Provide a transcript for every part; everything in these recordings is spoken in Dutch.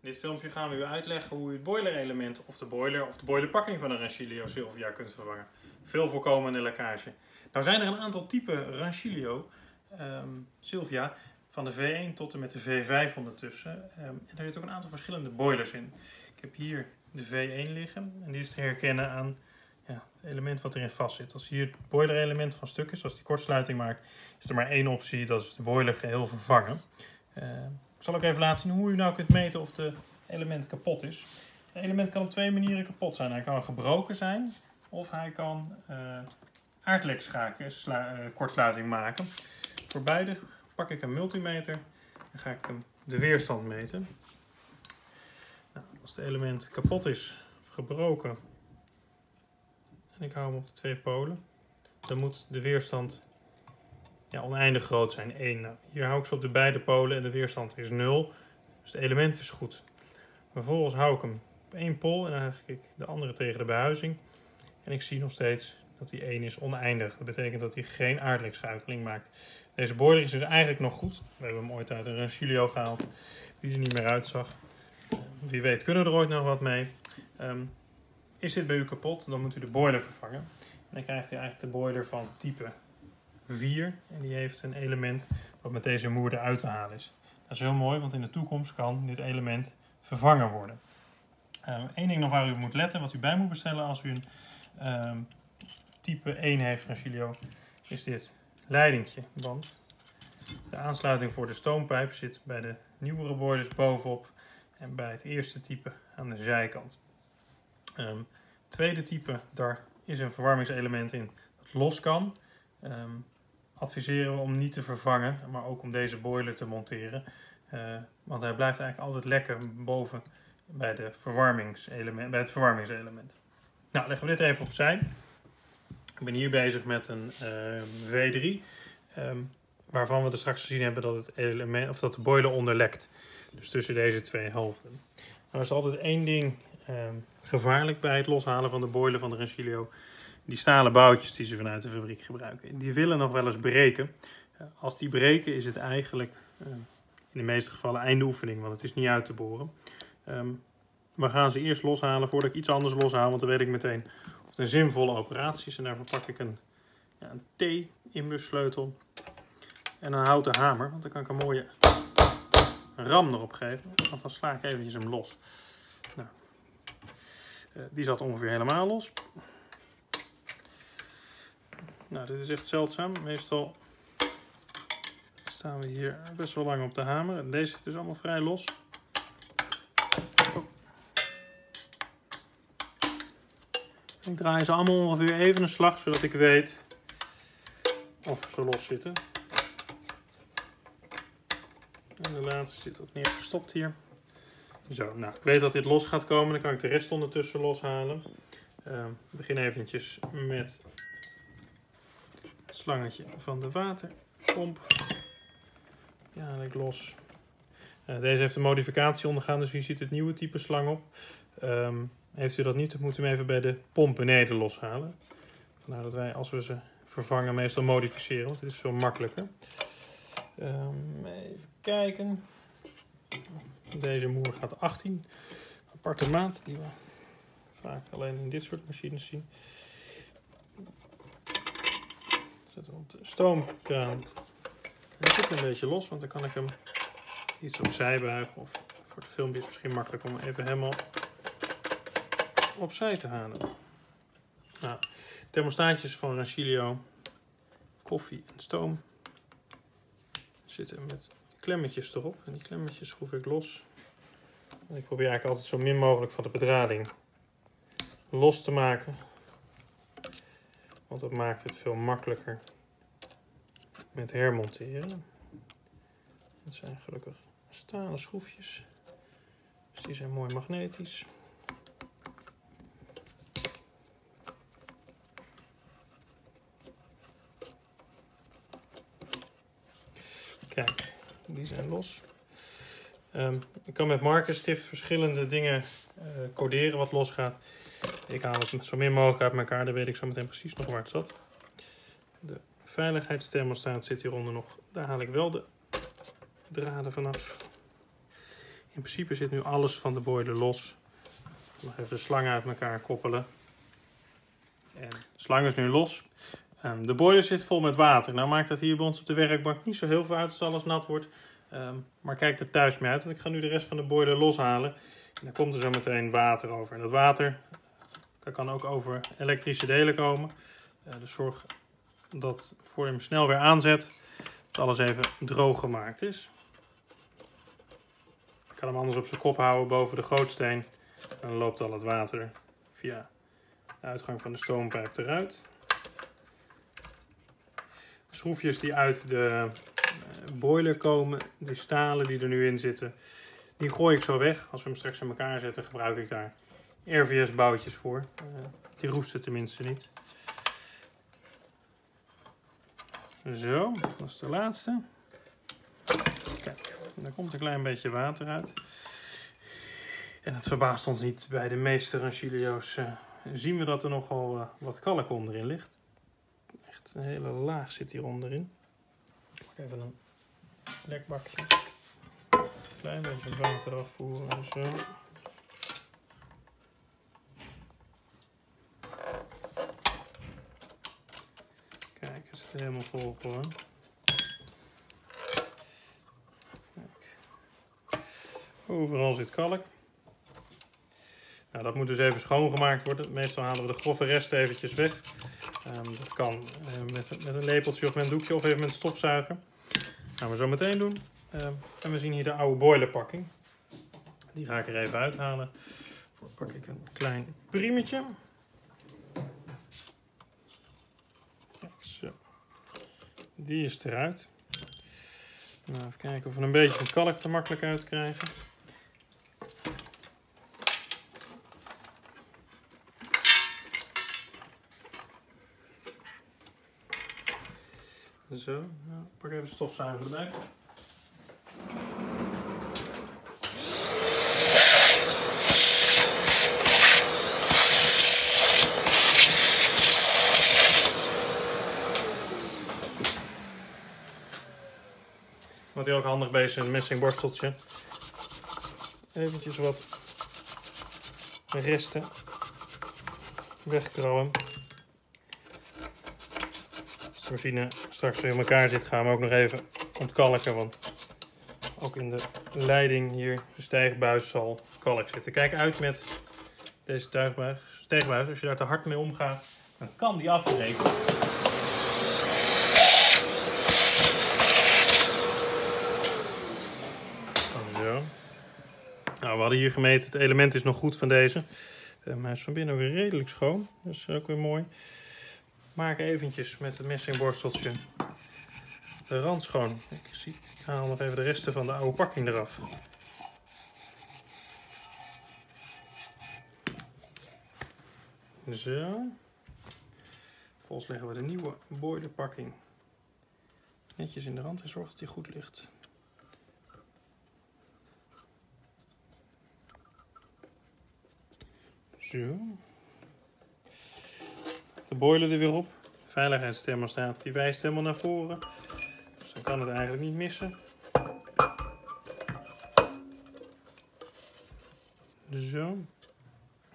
In dit filmpje gaan we u uitleggen hoe u het boiler element of de boiler of de boilerpakking van een Rancilio Silvia kunt vervangen. Veel voorkomende lekkage. Nou zijn er een aantal typen Rancilio ehm, Silvia van de V1 tot en met de V5 ondertussen. Ehm, en er zitten ook een aantal verschillende boilers in. Ik heb hier de V1 liggen en die is te herkennen aan ja, het element wat erin vast zit. Als hier het boiler element van stuk is, als die kortsluiting maakt, is er maar één optie, dat is de boiler geheel vervangen. Ehm, ik zal ook even laten zien hoe u nou kunt meten of de element kapot is. Het element kan op twee manieren kapot zijn. Hij kan gebroken zijn of hij kan uh, kortsluiting maken. Voor beide pak ik een multimeter en ga ik hem de weerstand meten. Nou, als het element kapot is of gebroken en ik hou hem op de twee polen, dan moet de weerstand ja, oneindig groot zijn. 1. Nou, hier hou ik ze op de beide polen en de weerstand is 0. Dus het element is goed. Vervolgens hou ik hem op één pol en dan ga ik de andere tegen de behuizing. En ik zie nog steeds dat die 1 is oneindig. Dat betekent dat hij geen aardelijkschuikeling maakt. Deze boiler is dus eigenlijk nog goed. We hebben hem ooit uit een Rancilio gehaald die er niet meer uitzag. Wie weet kunnen we er ooit nog wat mee. Um, is dit bij u kapot, dan moet u de boiler vervangen. En dan krijgt u eigenlijk de boiler van type 4. En die heeft een element wat met deze moer eruit te halen is. Dat is heel mooi, want in de toekomst kan dit element vervangen worden. Eén ehm, ding nog waar u moet letten, wat u bij moet bestellen als u een um, type 1 heeft van Chilio, is dit leidingje. Want de aansluiting voor de stoompijp zit bij de nieuwere boilers bovenop en bij het eerste type aan de zijkant. Um, tweede type, daar is een verwarmingselement in dat los kan. Adviseren we om niet te vervangen, maar ook om deze boiler te monteren. Uh, want hij blijft eigenlijk altijd lekker boven bij, de verwarmingselement, bij het verwarmingselement. Nou, leggen we dit even opzij. Ik ben hier bezig met een uh, V3, um, waarvan we er straks gezien hebben dat, het element, of dat de boiler onderlekt. Dus tussen deze twee helften. Nou is altijd één ding um, gevaarlijk bij het loshalen van de boiler van de Rancilio die stalen boutjes die ze vanuit de fabriek gebruiken. Die willen nog wel eens breken. Als die breken is het eigenlijk uh, in de meeste gevallen einde oefening, want het is niet uit te boren. Um, we gaan ze eerst loshalen voordat ik iets anders loshaal, want dan weet ik meteen of het een zinvolle operatie is. En daarvoor pak ik een, ja, een T-inbussleutel en een houten hamer, want dan kan ik een mooie ram erop geven. Want dan sla ik eventjes hem los. Nou, uh, die zat ongeveer helemaal los. Nou, dit is echt zeldzaam. Meestal staan we hier best wel lang op de hamer. En deze zit dus allemaal vrij los. Ik draai ze allemaal ongeveer even een slag, zodat ik weet of ze los zitten. En de laatste zit wat meer verstopt hier. Zo, nou, ik weet dat dit los gaat komen. Dan kan ik de rest ondertussen loshalen. Uh, ik begin eventjes met slangetje van de waterpomp. Ja, haal ik los. Uh, deze heeft een modificatie ondergaan, dus hier ziet het nieuwe type slang op. Um, heeft u dat niet, dan moet u hem even bij de pomp beneden loshalen. Vandaar dat wij, als we ze vervangen, meestal modificeren, want dit is veel makkelijker. Um, even kijken. Deze moer gaat 18. Aparte maat, die we vaak alleen in dit soort machines zien zetten de stoomkraan. Zit een beetje los, want dan kan ik hem iets opzij buigen. Of voor het filmpje is het misschien makkelijk om even helemaal opzij te halen. Nou, thermostaatjes van Rancilio, koffie en stoom zitten met klemmetjes erop. En die klemmetjes schroef ik los. En ik probeer eigenlijk altijd zo min mogelijk van de bedrading los te maken. Want dat maakt het veel makkelijker met hermonteren. Het zijn gelukkig stalen schroefjes. Dus die zijn mooi magnetisch. Kijk, die zijn los. Um, ik kan met markerstift verschillende dingen uh, coderen wat losgaat. Ik haal het zo min mogelijk uit elkaar, dan weet ik zo meteen precies nog waar het zat. De veiligheidsthermostaat zit hieronder nog. Daar haal ik wel de draden vanaf. in principe zit nu alles van de boiler los. Nog even de slangen uit elkaar koppelen. En de slang is nu los. Ehm, de boiler zit vol met water. Nou maakt dat hier bij ons op de werkbank niet zo heel veel uit als alles nat wordt. Ehm, maar kijk er thuis mee uit, want ik ga nu de rest van de boiler loshalen. En dan komt er zo meteen water over. En dat water, dat kan ook over elektrische delen komen. Uh, dus zorg dat voor je hem snel weer aanzet, dat alles even droog gemaakt is. Ik kan hem anders op zijn kop houden boven de gootsteen. En dan loopt al het water via de uitgang van de stoompijp eruit. De schroefjes die uit de eh, boiler komen, die stalen die er nu in zitten, die gooi ik zo weg. Als we hem straks in elkaar zetten, gebruik ik daar RVS boutjes voor. Uh, die roesten tenminste niet. Zo, dat is de laatste. Kijk, daar komt een klein beetje water uit. En het verbaast ons niet, bij de meeste Rancilio's uh, zien we dat er nogal uh, wat kalk onderin ligt. Echt een hele laag zit hier onderin. Even een lekbakje. Klein beetje water afvoeren, zo. Kijk, is het helemaal vol gewoon. Overal zit kalk. Nou, dat moet dus even schoongemaakt worden. Meestal halen we de grove resten eventjes weg. Um, dat kan uh, met, met, een lepeltje of met een doekje of even met een stofzuiger. Dat gaan we zo meteen doen. Um, en we zien hier de oude boilerpakking. Die ga ik er even uithalen. Voor pak ik een klein priemetje. Zo. Die is eruit. Nou, even kijken of we een beetje van kalk er makkelijk uit krijgen. Zo, nou, pak even stofzuiger erbij. Hij ook handig een messing borsteltje. Eventjes wat resten wegkrabben de machine straks weer in elkaar zit, gaan we ook nog even ontkalken. Want ook in de leiding hier, de stijgbuis, zal kalk zitten. Kijk uit met deze stijgbuis. Als je daar te hard mee omgaat, dan kan die afbreken. Zo. Nou, we hadden hier gemeten, het element is nog goed van deze. Uh, maar hij is van binnen weer redelijk schoon. Dat is ook weer mooi maak eventjes met het messingborsteltje de rand schoon. Ik, zie, ik haal nog even de resten van de oude pakking eraf. Zo. Vervolgens leggen we de nieuwe boilerpakking netjes in de rand en zorg dat die goed ligt. Zo de boiler er weer op. De veiligheidsthermostaat die wijst helemaal naar voren. Dus dan kan het eigenlijk niet missen. Zo.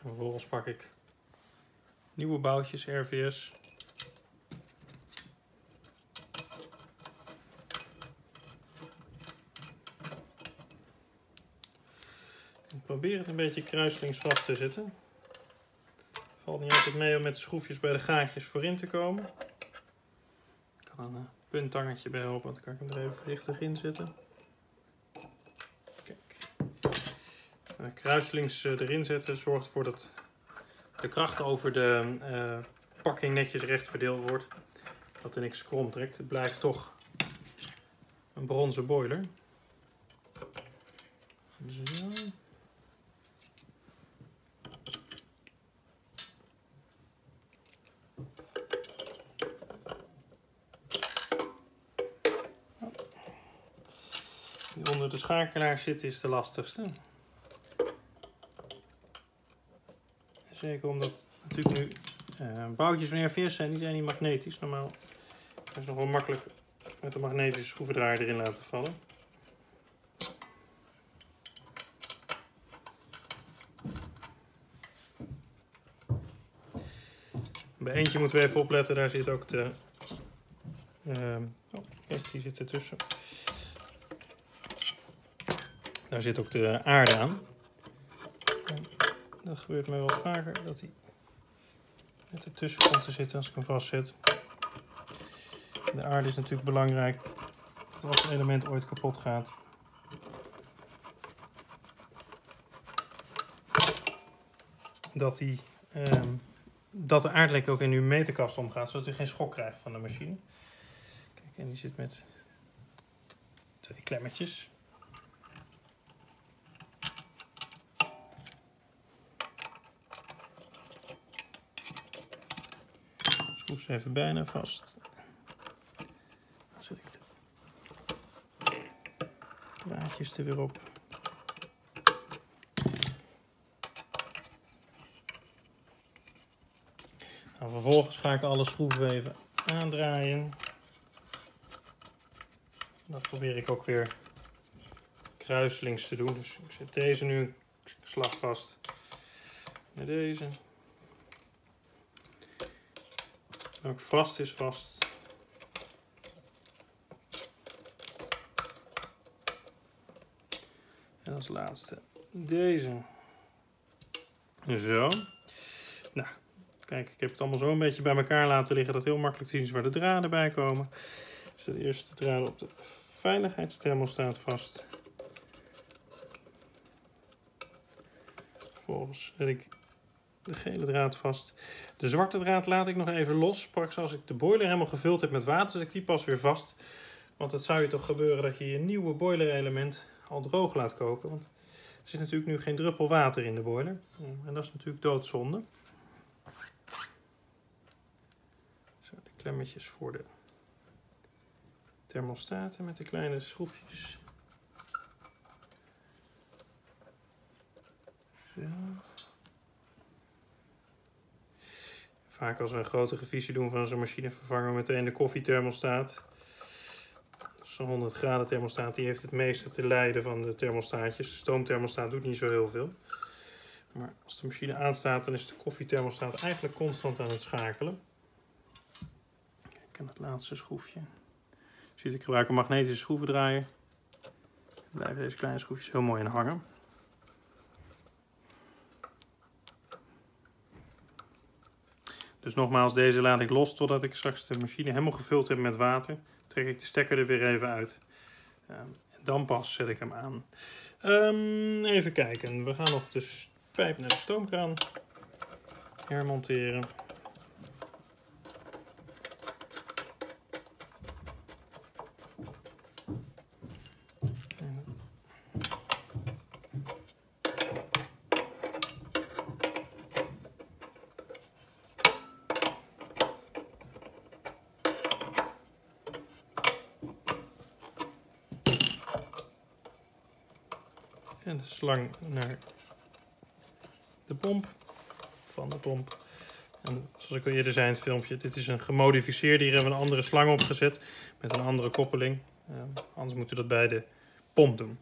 Vervolgens pak ik nieuwe boutjes RVS. Ik probeer het een beetje kruislinks vast te zetten. Valt niet altijd mee om met de schroefjes bij de gaatjes voorin te komen. Ik kan een eh, punttangetje bij helpen, want dan kan ik hem er even voorzichtig in zetten. Kijk. kruislings eh, erin zetten zorgt ervoor dat de kracht over de uh, pakking netjes recht verdeeld wordt. Dat er niks krom trekt. Het blijft toch een bronzen boiler. Zo. schakelaar zit is de lastigste. Zeker omdat natuurlijk nu uh, boutjes van RVS zijn, die zijn niet magnetisch. Normaal is nog wel makkelijk met een magnetische schroevendraaier erin laten vallen. Bij eentje moeten we even opletten, daar zit ook de... Eh, oh, die zit ertussen. tussen. Daar zit ook de aarde aan. Dat gebeurt mij wel vaker, dat hij net ertussen komt te zitten als ik hem vastzet. De aarde is natuurlijk belangrijk. Dat als een element ooit kapot gaat. Dat, die, ehm, dat de aardlek ook in uw meterkast omgaat, zodat u geen schok krijgt van de machine. Kijk, en die zit met twee klemmetjes. Ze even bijna vast. Dan zet ik de draadjes er weer op. Nou, vervolgens ga ik alle schroeven even aandraaien. Dat probeer ik ook weer kruislings te doen. Dus ik zet deze nu slag vast. Met deze. Ook vast is vast. En als laatste deze. Zo. Nou, kijk, ik heb het allemaal zo een beetje bij elkaar laten liggen dat heel makkelijk te zien is waar de draden bij komen. Eerst de draden op de veiligheidsthermostaat vast. Vervolgens zet ik de gele draad vast. De zwarte draad laat ik nog even los. Straks als ik de boiler helemaal gevuld heb met water, zet ik die pas weer vast. Want het zou je toch gebeuren dat je je nieuwe boiler element al droog laat koken. Want er zit natuurlijk nu geen druppel water in de boiler. En dat is natuurlijk doodzonde. Zo, de klemmetjes voor de thermostaten met de kleine schroefjes. Zo. Vaak als we een grote revisie doen van zo'n machine vervangen we meteen de koffiethermostaat. Zo'n 100 graden thermostaat die heeft het meeste te lijden van de thermostaatjes. De stoomthermostaat doet niet zo heel veel. Maar als de machine aanstaat dan is de koffiethermostaat eigenlijk constant aan het schakelen. Kijk, en het laatste schroefje. Ziet, ik gebruik een magnetische schroevendraaier. Blijven deze kleine schroefjes heel mooi in hangen. Dus nogmaals, deze laat ik los totdat ik straks de machine helemaal gevuld heb met water. Trek ik de stekker er weer even uit. Um, dan pas zet ik hem aan. Um, even kijken, we gaan nog de pijp naar de stoomkraan hermonteren. En de slang naar de pomp. Van de pomp. En zoals ik al eerder zei in het filmpje, dit is een gemodificeerde. Hier hebben we een andere slang opgezet met een andere koppeling. Uh, anders moet u dat bij de pomp doen.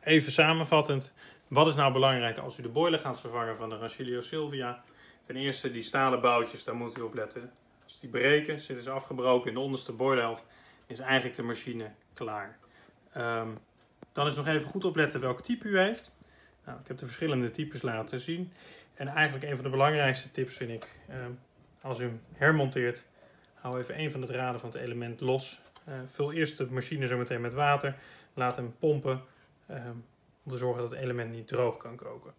Even samenvattend, wat is nou belangrijk als u de boiler gaat vervangen van de Rancilio Silvia? Ten eerste die stalen boutjes, daar moet u op letten. Als die breken, zitten ze afgebroken in de onderste boilerhelft, is eigenlijk de machine klaar. Um, dan is nog even goed opletten welk type u heeft. Nou, ik heb de verschillende types laten zien. En eigenlijk een van de belangrijkste tips vind ik, uh, als u hem hermonteert, hou even een van de draden van het element los. Uh, vul eerst de machine zo meteen met water. Laat hem pompen uh, om te zorgen dat het element niet droog kan koken.